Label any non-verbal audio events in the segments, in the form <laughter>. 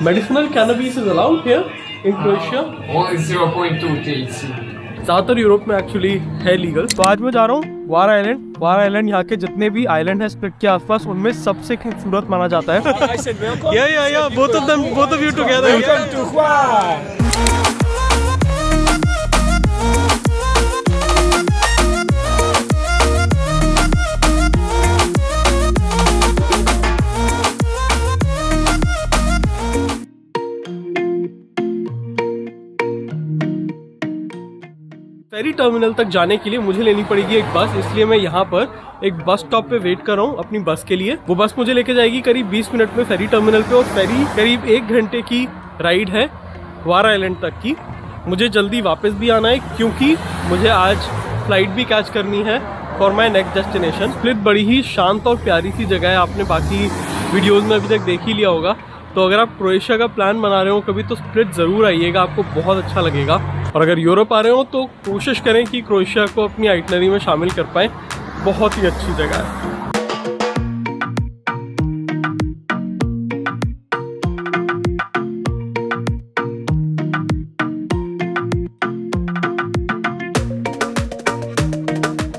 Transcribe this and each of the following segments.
Medicinal cannabis is allowed here in Croatia. Only 0.2 THC. ज़्यादातर Europe में actually है legal तो आज मैं जा रहा हूँ वार आइलैंड वार आइलैंड यहाँ के जितने भी आइलैंड है स्प्लिट के आसपास उनमें सबसे खूबसूरत माना जाता है। Yeah yeah yeah both of them both of you together ferry terminal तक जाने के लिए मुझे लेनी पड़ेगी एक बस इसलिए मैं यहाँ पर एक बस स्टॉप पे वेट कर रहा हूँ अपनी बस के लिए। वो बस मुझे लेके जाएगी करीब 20 मिनट में फेरी टर्मिनल पे और फेरी करीब एक घंटे की राइड है वार आइलैंड तक की। मुझे जल्दी वापस भी आना है क्योंकि मुझे आज फ़्लाइट भी कैच करनी है for my next destination Split बड़ी ही शांत और प्यारी सी जगह है, आपने बाकी वीडियोज़ में अभी तक देख ही लिया होगा। तो अगर आप क्रोएशिया का प्लान बना रहे हो कभी तो स्प्लिट ज़रूर आइएगा, आपको बहुत अच्छा लगेगा। और अगर यूरोप आ रहे हो तो कोशिश करें कि क्रोएशिया को अपनी आइटनरी में शामिल कर पाएँ। बहुत ही अच्छी जगह है।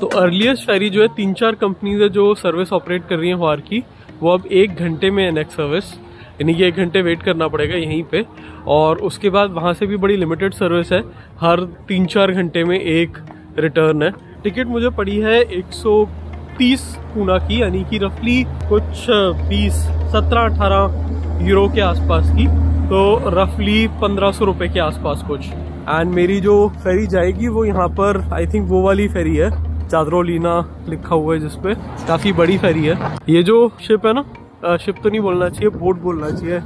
तो अर्लीस्ट फेरी जो है तीन चार कंपनीज़ है जो सर्विस ऑपरेट कर रही है वार की। वो अब एक घंटे में नेक्स्ट सर्विस यानी कि एक घंटे वेट करना पड़ेगा यहीं पे। और उसके बाद वहाँ से भी बड़ी लिमिटेड सर्विस है। हर तीन चार घंटे में एक रिटर्न है। टिकट मुझे पड़ी है 130 पूना की, यानी कि रफली कुछ 20 17 18 यूरो के आसपास की। तो रफली पंद्रह सौ रुपये के आसपास कुछ। एंड मेरी जो फेरी जाएगी वो यहाँ पर आई थिंक वो वाली फेरी है। चादरोलीना लिखा हुआ है जिसपे। काफ़ी बड़ी फेरी है। ये जो शिप है ना शिप तो नहीं बोलना चाहिए बोट बोलना चाहिए।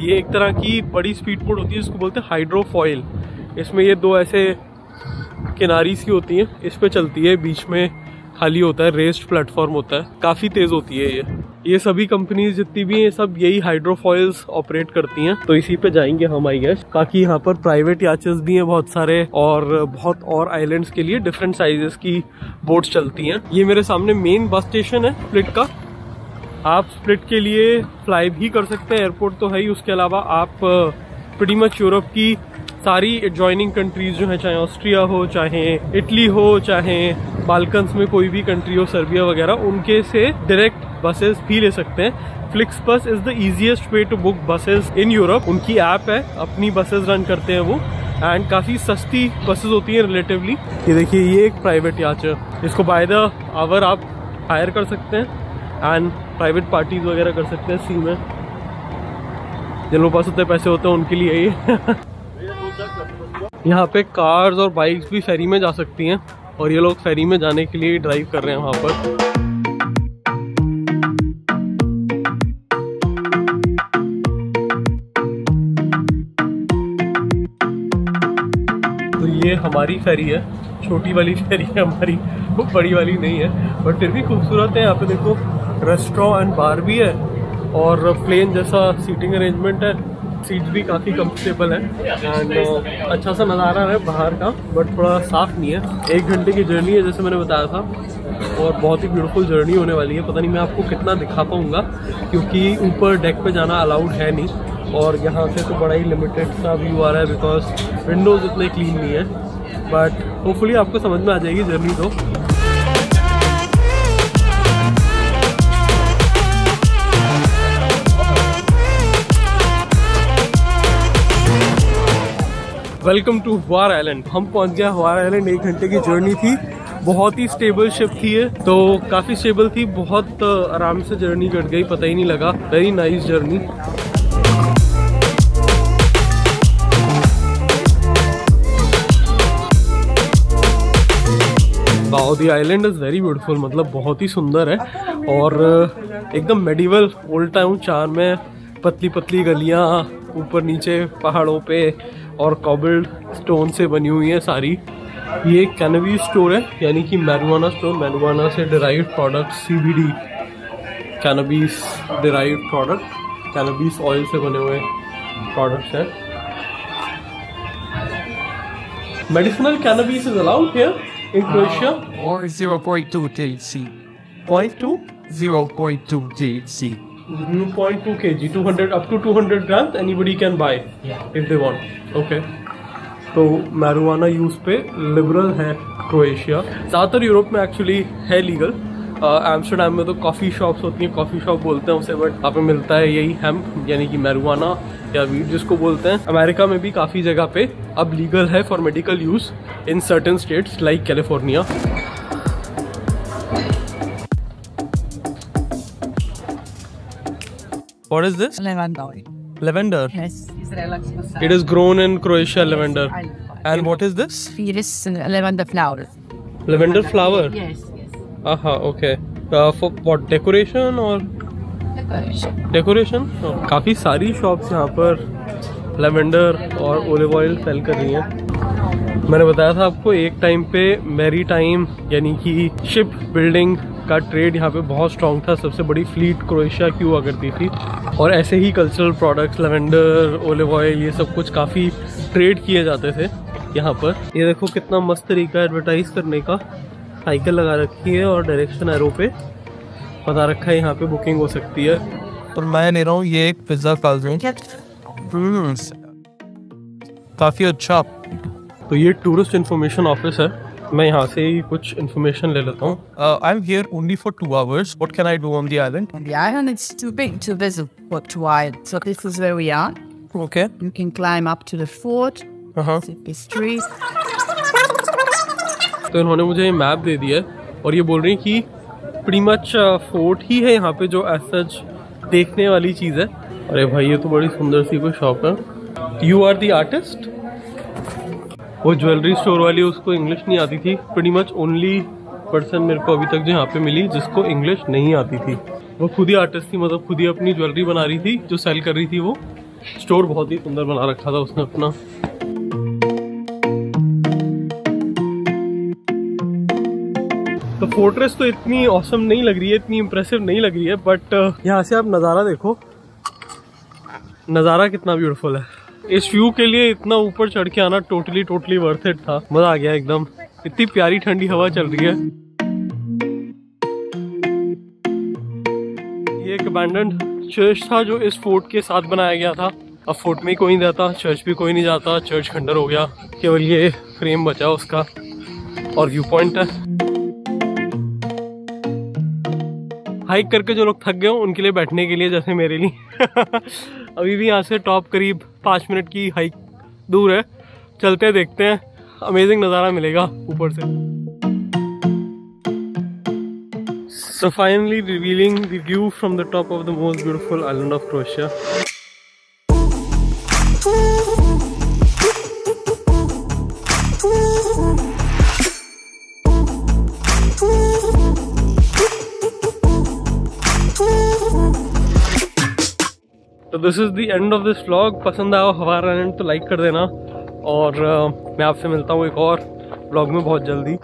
ये एक तरह की बड़ी स्पीड बोट होती है, जिसको बोलते हैं हाइड्रोफॉइल इसमें ये दो ऐसे किनारी सी होती हैं, इस पे चलती है, बीच में खाली होता है रेस्ड प्लेटफॉर्म होता है। काफ़ी तेज होती है ये। ये सभी कंपनीज़ जितनी भी हैं, सब यही हाइड्रोफॉइल्स ऑपरेट करती हैं। तो इसी पे जाएँगे हम आई गेस बाकी यहाँ पर प्राइवेट याचेस भी हैं बहुत सारे, और बहुत और आइलैंड्स के लिए डिफरेंट साइजेस की बोट्स चलती हैं। ये मेरे सामने मेन बस स्टेशन है स्प्लिट का आप स्प्लिट के लिए फ्लाई भी कर सकते हैं एयरपोर्ट तो है ही, उसके अलावा आप प्रीटी मच यूरोप की सारी एडजॉइनिंग कंट्रीज़ जो है, चाहे ऑस्ट्रिया हो, चाहे इटली हो, चाहे बालकन्स में कोई भी कंट्री हो सर्बिया वगैरह, उनके से डायरेक्ट बसेस भी ले सकते हैं। FlixBus is the easiest way to book buses in Europe उनकी ऐप है, अपनी बसेस रन करते हैं वो एंड काफ़ी सस्ती बसेस होती हैं रिलेटिवली ये देखिए, ये एक प्राइवेट याच इसको बाय द आवर आप हायर कर सकते हैं एंड प्राइवेट पार्टीज़ वगैरह कर सकते हैं सी में। जिन लोगों पास उतने पैसे होते हैं, उनके लिए ये। <laughs> यहाँ पे कार्स और बाइक्स भी फेरी में जा सकती हैं और ये लोग फेरी में जाने के लिए ड्राइव कर रहे हैं वहाँ पर। तो ये हमारी फेरी है। छोटी वाली फेरी है हमारी, वो बड़ी वाली नहीं है। बट फिर भी खूबसूरत है। यहाँ पे देखो रेस्टोरेंट एंड बार भी है और प्लेन जैसा सीटिंग अरेंजमेंट है। सीट्स भी काफ़ी कंफर्टेबल है। एंड अच्छा सा नज़ारा है बाहर का बट थोड़ा साफ़ नहीं है। एक घंटे की जर्नी है, जैसे मैंने बताया था। और बहुत ही ब्यूटीफुल जर्नी होने वाली है। पता नहीं मैं आपको कितना दिखा पाऊँगा, क्योंकि ऊपर डेक पे जाना अलाउड है नहीं। और यहाँ से तो बड़ा ही लिमिटेड सा व्यू आ रहा है बिकॉज़ विंडोज़ इतने क्लीन नहीं है। बट होपफुली आपको समझ में आ जाएगी जर्नी तो। Welcome to Hvar island. हम पहुँच गया वार आइलैंड, एक घंटे की जर्नी थी। बहुत ही स्टेबल शिप थी ये तो काफ़ी स्टेबल थी, बहुत आराम से जर्नी कट गई, पता ही नहीं लगा। Very nice journey the island is very beautiful मतलब बहुत ही सुंदर है। और एकदम मेडिवल ओल्ड टाउन चार में पतली पतली गलियाँ, ऊपर नीचे पहाड़ों पे और कॉबल्ड स्टोन से बनी हुई है सारी ये कैनबी स्टोर है यानी कि मैरुआना स्टोर मैरुआना से derive product CBD cannabis derive product cannabis oil से बने हुए प्रोडक्ट्स हैं medicinal cannabis is allowed here in Croatia. Or 0.2 THC. Point two. 0.2 THC. 0.2 kg 200 up to 200 grams anybody can buy Yeah. if they want. Okay. तो marijuana use पे liberal है Croatia ज़्यादातर Europe में actually है legal Amsterdam में तो coffee shops होती हैं कॉफ़ी शॉप बोलते हैं उसे बट यहाँ पे मिलता है यही हेम्प यानी कि मैरुआना या वीट जिसको बोलते हैं. अमेरिका में भी काफ़ी जगह पे अब लीगल है for medical use in certain states like California What is this? Lavender. Lavender. Yes. It is grown in Croatia, yes, lavender. And what is this? It is lavender flowers. Lavender flower. Yes, yes. Aha, okay. Uh, for what decoration or Decoration. Decoration काफ़ी सारी shops यहाँ पर lavender और olive oil cell कर रही हैं मैंने बताया था आपको एक टाइम पे मैरी टाइम यानी कि शिप बिल्डिंग का ट्रेड यहाँ पे बहुत स्ट्रॉन्ग था। सबसे बड़ी फ्लीट क्रोएशिया की हुआ करती थी। और ऐसे ही cultural products lavender olive oil ये सब कुछ काफ़ी ट्रेड किए जाते थे यहाँ पर। ये देखो कितना मस्त तरीका एडवर्टाइज करने का। साइकिल लगा रखी है और डायरेक्शन एरो पे बता रखा है। यहाँ पे बुकिंग हो सकती है। और मैं ले रहा हूँ ये एक पिज़्ज़ा काजू काफ़ी अच्छा। तो ये टूरिस्ट इन्फॉर्मेशन ऑफ़िस है। मैं यहाँ से ही कुछ इन्फॉर्मेशन ले लेता हूँ। I am here only for two hours what can I do on the island On the island, it's too big to visit for two islands. So this is where we are. Okay You can climb up to the fort, हाँ see the तो इन्होंने मुझे ये map दे दिया है और ये बोल रही हैं कि प्री मच फोर्ट ही है यहाँ पे जो एज सच देखने वाली चीज़ है। अरे भाई ये तो बड़ी सुंदर सी कोई शॉप है। यू आर दी आर्टिस्ट वो ज्वेलरी स्टोर वाली, उसको इंग्लिश नहीं आती थी। प्रीटी मच ओनली पर्सन मेरे को अभी तक जो यहाँ पे मिली, जिसको इंग्लिश नहीं आती थी। वो खुद ही आर्टिस्ट थी मतलब खुद ही अपनी ज्वेलरी बना रही थी, जो सेल कर रही थी वो। स्टोर बहुत ही सुंदर बना रखा था उसने अपना। तो फोर्ट्रेस तो इतनी औसम नहीं लग रही है, इतनी इम्प्रेसिव नहीं लग रही है बट यहाँ से आप नज़ारा देखो। नज़ारा कितना ब्यूटीफुल है। इस व्यू के लिए इतना ऊपर चढ़ के आना टोटली टोटली वर्थ इट था। मज़ा आ गया एकदम। इतनी प्यारी ठंडी हवा चल रही है। ये एक अबैंडन चर्च था जो इस फोर्ट के साथ बनाया गया था। अब फोर्ट में कोई नहीं रहता चर्च भी कोई नहीं जाता चर्च खंडर हो गया। केवल ये फ्रेम बचा उसका। और व्यू पॉइंट है। हाइक करके जो लोग थक गए हो, उनके लिए बैठने के लिए जैसे मेरे लिए। <laughs> अभी भी यहाँ से टॉप करीब पाँच मिनट की हाइक दूर है। चलते, देखते हैं। अमेजिंग नज़ारा मिलेगा ऊपर से। So finally revealing the view from the top of the most beautiful island of Croatia. तो this is the end of this vlog पसंद हो हमारा एंड तो लाइक कर देना। और मैं आपसे मिलता हूँ एक और ब्लॉग में बहुत जल्दी।